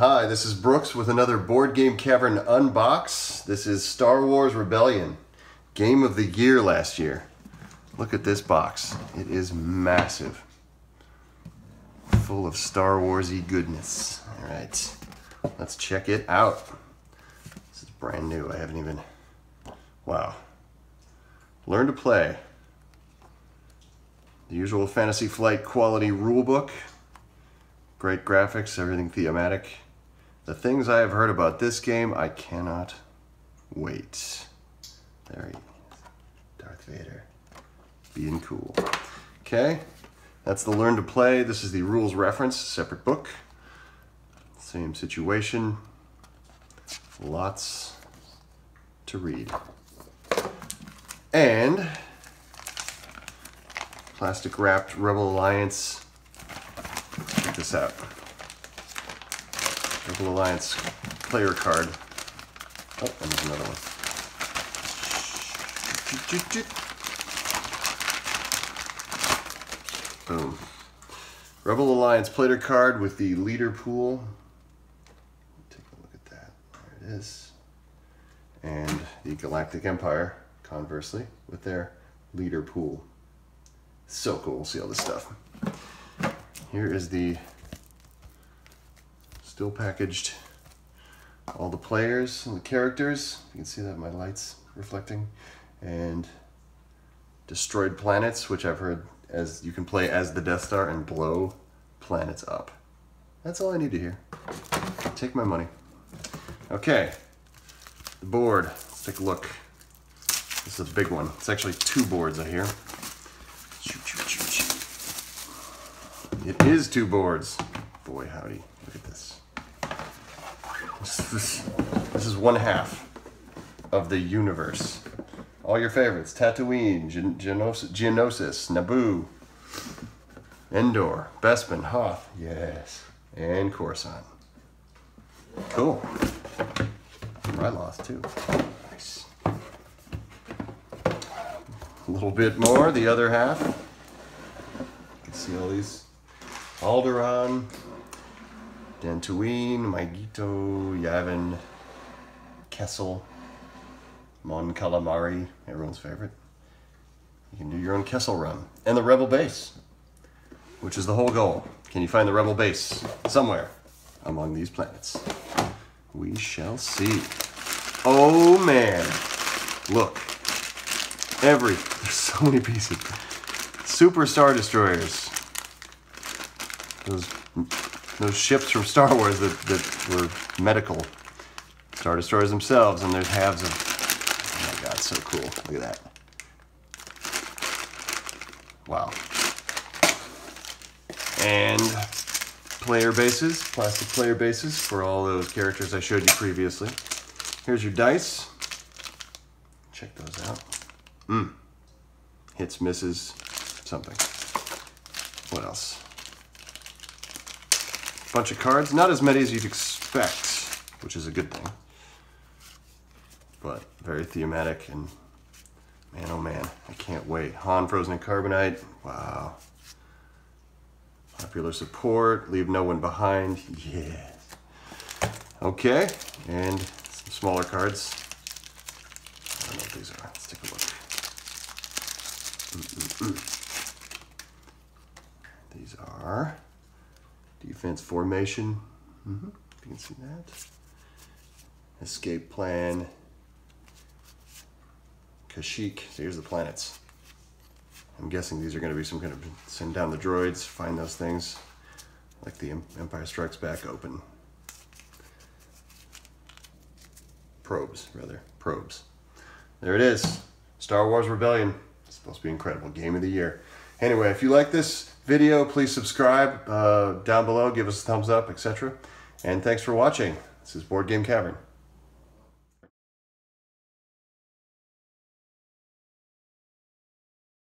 Hi, this is Brooks with another Board Game Cavern unbox. This is Star Wars Rebellion, game of the year last year. Look at this box. It is massive. Full of Star Warsy goodness. All right, let's check it out. This is brand new. I haven't even. Wow. Learn to play. The usual Fantasy Flight quality rulebook. Great graphics, everything thematic. The things I have heard about this game, I cannot wait. There he is. Darth Vader. Being cool. Okay, that's the Learn to Play. This is the rules reference, separate book. Same situation. Lots to read. And plastic wrapped Rebel Alliance Check this out. Rebel Alliance player card. Oh, and there's another one. Boom. Rebel Alliance player card with the leader pool. Take a look at that. There it is. And the Galactic Empire, conversely, with their leader pool. So cool. See all this stuff. Here is the still packaged all the players and the characters. You can see that my lights reflecting. And destroyed planets, which I've heard as you can play as the Death Star and blow planets up. That's all I need to hear. Take my money. Okay, the board. Let's take a look. This is a big one. It's actually two boards I hear. It is two boards. Boy, howdy. Look at this. This, this, is one half of the universe. All your favorites. Tatooine, Gen Geonosis, Geonosis, Naboo, Endor, Bespin, Hoth, yes, and Coruscant. Cool. Ryloth too. Nice. A little bit more, the other half. You can see all these Alderaan, Dantooine, Mygeeto, Yavin, Kessel, Mon Calamari, everyone's favorite. You can do your own Kessel run. And the Rebel base, which is the whole goal. Can you find the Rebel base somewhere among these planets? We shall see. Oh man, look. Every, there's so many pieces. Super Star Destroyers, those those ships from Star Wars that, that were medical Star Destroyers themselves, and there's halves of. Oh my god, so cool! Look at that. Wow. And player bases, plastic player bases for all those characters I showed you previously. Here's your dice. Check those out. Mmm. Hits, misses, something. What else? Bunch of cards. Not as many as you'd expect, which is a good thing. But very thematic and man, oh man, I can't wait. Han Frozen in Carbonite, wow. Popular support, leave no one behind, yeah. Okay, and some smaller cards. I don't know what these are, let's take a look. Mm -mm -mm. These are Defense formation. Mm -hmm. You can see that. Escape plan. Kashyyyk. So here's the planets. I'm guessing these are going to be some kind of send down the droids, find those things, like the Empire Strikes Back open. Probes, rather. Probes. There it is. Star Wars Rebellion. It's supposed to be incredible. Game of the year. Anyway, if you like this video, please subscribe uh, down below, give us a thumbs up, etc. And thanks for watching. This is Board Game Cavern.